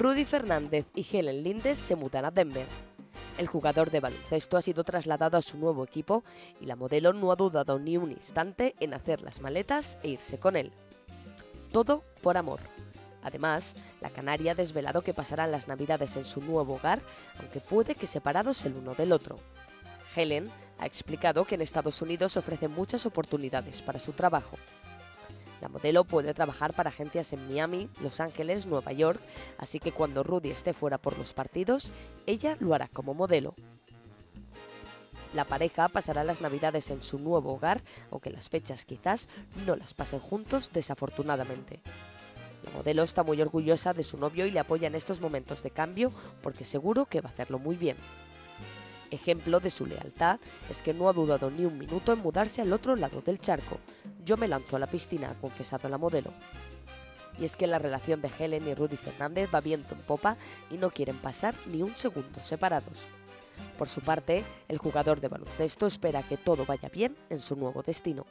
Rudy Fernández y Helen Lindes se mudan a Denver. El jugador de baloncesto ha sido trasladado a su nuevo equipo y la modelo no ha dudado ni un instante en hacer las maletas e irse con él. Todo por amor. Además, la canaria ha desvelado que pasarán las navidades en su nuevo hogar, aunque puede que separados el uno del otro. Helen ha explicado que en Estados Unidos ofrecen muchas oportunidades para su trabajo. La modelo puede trabajar para agencias en Miami, Los Ángeles, Nueva York, así que cuando Rudy esté fuera por los partidos, ella lo hará como modelo. La pareja pasará las navidades en su nuevo hogar, aunque las fechas quizás no las pasen juntos desafortunadamente. La modelo está muy orgullosa de su novio y le apoya en estos momentos de cambio porque seguro que va a hacerlo muy bien. Ejemplo de su lealtad es que no ha dudado ni un minuto en mudarse al otro lado del charco. Yo me lanzo a la piscina, ha confesado la modelo. Y es que la relación de Helen y Rudy Fernández va viento en popa y no quieren pasar ni un segundo separados. Por su parte, el jugador de baloncesto espera que todo vaya bien en su nuevo destino.